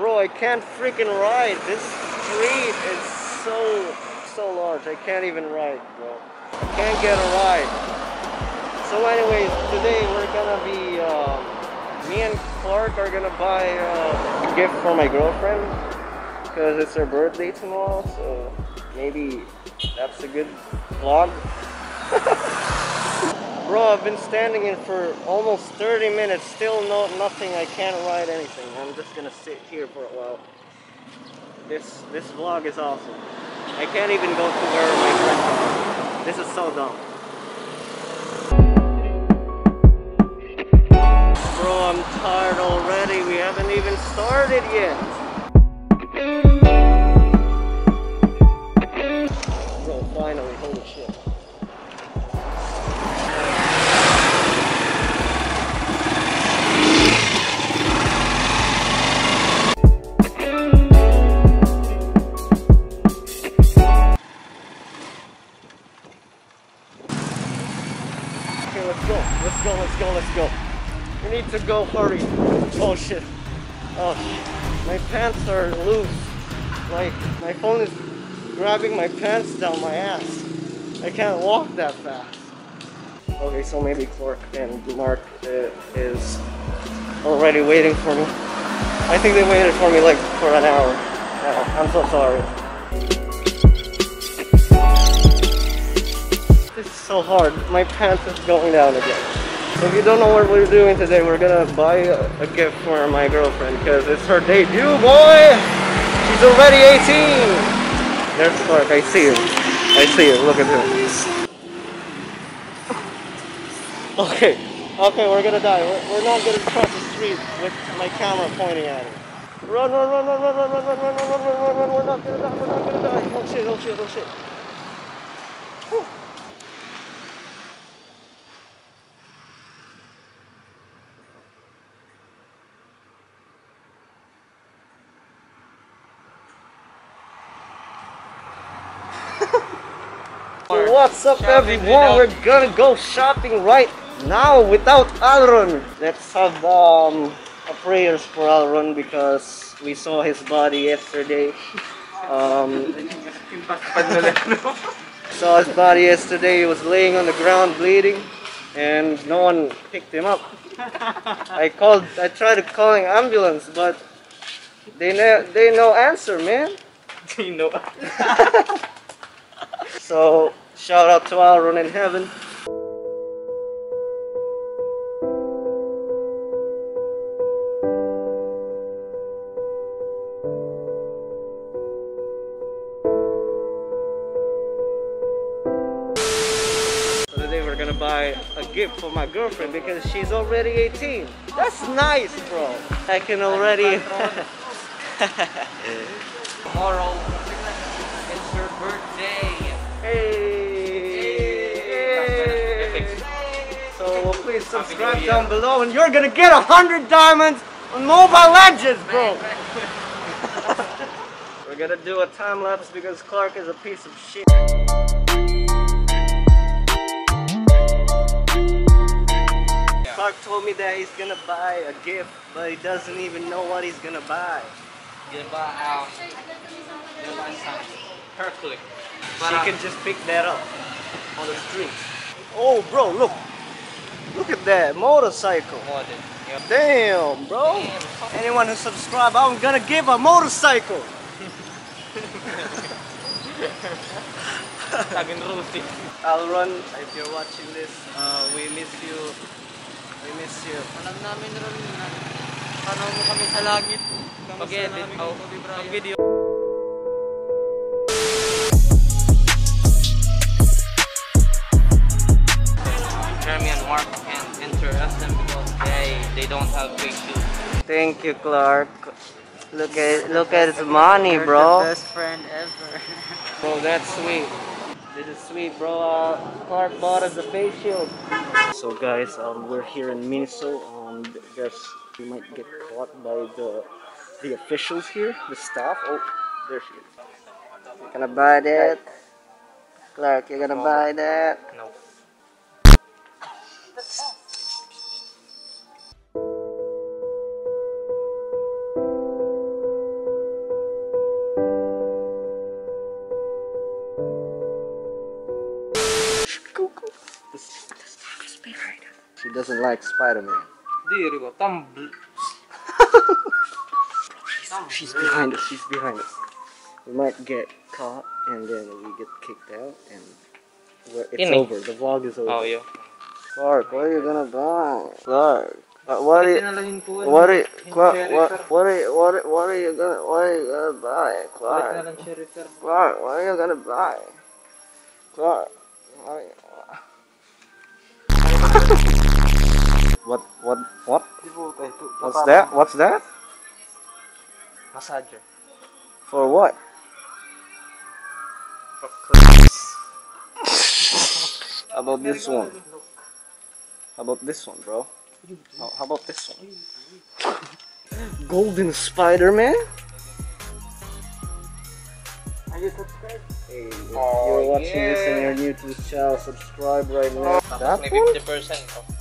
Bro, I can't freaking ride. This street is so, so large. I can't even ride, bro. I can't get a ride. So anyways, today we're gonna be, uh, me and Clark are gonna buy uh, a gift for my girlfriend because it's her birthday tomorrow, so maybe that's a good vlog. Bro, I've been standing in for almost 30 minutes, still no nothing, I can't ride anything. I'm just gonna sit here for a while. This this vlog is awesome. I can't even go to where my friends are. This is so dumb. Bro, I'm tired already. We haven't even started yet. Bro, finally, holy shit. Okay, let's go. Let's go, let's go, let's go. We need to go, hurry. Oh shit. Oh shit. My pants are loose. Like, my phone is grabbing my pants down my ass. I can't walk that fast. Okay, so maybe Clark and Mark uh, is already waiting for me. I think they waited for me like for an hour. Oh, I'm so sorry. This is so hard. My pants is going down again. If you don't know what we're doing today, we're gonna buy a, a gift for my girlfriend because it's her debut, boy! She's already 18! There's Clark, I see him. I see him, look at him. Okay, okay, we're gonna die. We're, we're not gonna cross the street with my camera pointing at him. Run, run, run, run, run, run, run, run, run, run, run, run, run, we're not gonna die, we're not gonna die. Oh shit, oh shit, oh shit. What's up everyone? We're gonna go shopping right now without Alron. Let's have um, a prayers for Alron because we saw his body yesterday. Um, saw his body yesterday. He was laying on the ground bleeding, and no one picked him up. I called. I tried to call an ambulance, but they they no answer, man. They know. So shout out to Alron in heaven. Today we're gonna buy a gift for my girlfriend because she's already 18. That's nice, bro. I can already. Tomorrow it's her birthday. Hey! Please subscribe down below and you're gonna get a hundred diamonds on Mobile Legends, bro! We're gonna do a time lapse because Clark is a piece of shit. Clark told me that he's gonna buy a gift, but he doesn't even know what he's gonna buy. Gonna buy um, gonna buy clip. she can just pick that up on the street. Oh, bro, look. Look at that motorcycle. Yep. Damn, bro. Anyone who subscribe, I'm gonna give a motorcycle. Tagin roasting. Alron. If you're watching this, uh, we miss you. We miss you. Alam namin ron na ano mo kami sa langit. Pag-edit, oh, pag-video. Thank you, Clark. Look at look at his money, bro. best friend ever. Bro, that's sweet. This is sweet, bro. Uh, Clark bought us a face shield. So, guys, um, we're here in Miniso. Um, I guess we might get caught by the the officials here, the staff. Oh, there she is. You gonna buy that? Clark, You're gonna buy that? No. Like Spider-Man. Ba? Tumble. She's behind us. She's behind us. We might get caught and then we get kicked out and it's eh. over. The vlog is over. Oh, yun. Clark, what are you gonna buy? Clark, uh, what are you? What are you, Clark, what, what are you, what, what are you gonna, what are you gonna buy, Clark? lang siya repair. Clark, what are you gonna buy? Clark, what are you, what, what, what? Eh, What's that? What's that? Massager. For what? For. How about this one? How about this one, bro? How, how about this one? Golden Spider-Man? Are you subscribed? Hey, if Oh, you're watching this yeah. on your YouTube channel, subscribe right oh, now. That one? 50%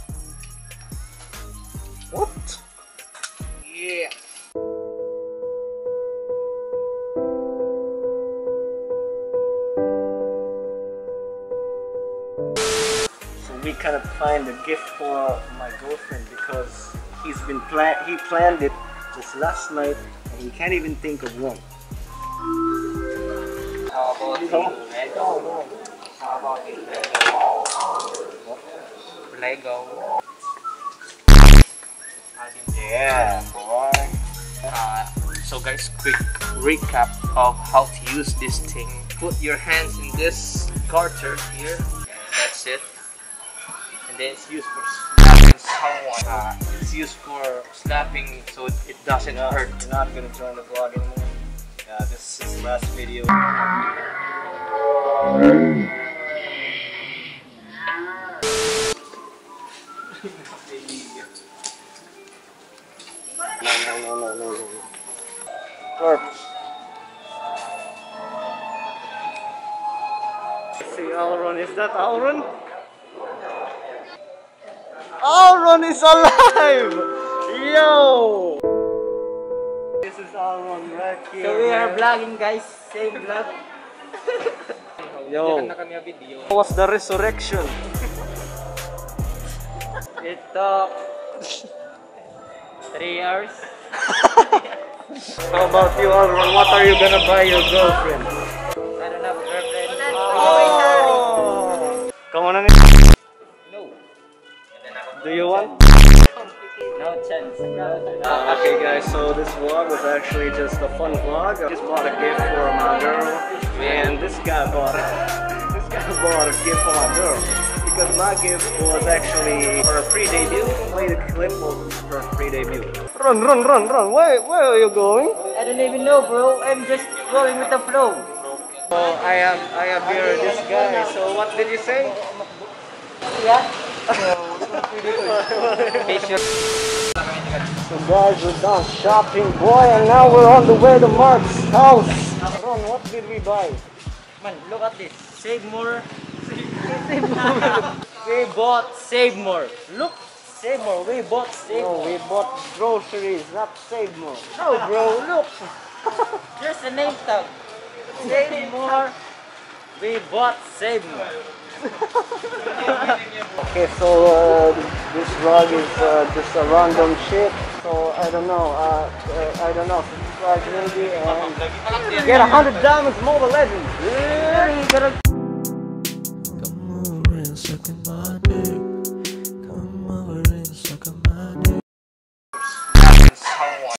we kind of planned a gift for my girlfriend because he's been plan he planned it just last night and he can't even think of one. How about Come on. Lego? How about Lego? Lego. Yeah, boy. Uh, so guys, quick recap of how to use this thing. Put your hands in this garter here. And that's it. And then it's used for slapping someone. Uh, it's used for slapping so it doesn't hurt. You're not gonna join the vlog anymore. Yeah, this is the last video. No, no, no, no, no, no. Clark. See Alron, is that Alron? Alron is alive! Yo! This is Alron right here. So we are vlogging guys, same vlog. Yo. How was the resurrection? It took 3 hours. How about you, Alron? What are you gonna buy your girlfriend? Uh, okay, guys. So this vlog was actually just a fun vlog. I just bought a gift for my girl, and this guy bought this guy bought a gift for my girl because my gift was actually her pre-debut. Play the clip of her pre-debut. Run, run, run, run! Where, where are you going? I don't even know, bro. I'm just going with the flow. So I am I am here this guy. So what did you say? Yeah. So guys, we're done shopping, boy, and now we're on the way to Mark's house. Ron, what did we buy? Man, look at this. Save more. Save more. we bought Save More. Look, Save More. We bought Save No, More. we bought groceries, not Save More. No, bro, look. There's a name tag. Save More. We bought Save More. Okay, so uh, this vlog is uh, just a random shit. So I don't know, uh, uh, I don't know. Subscribe maybe and get a hundred diamonds, Mobile Legends. Yeah, you gotta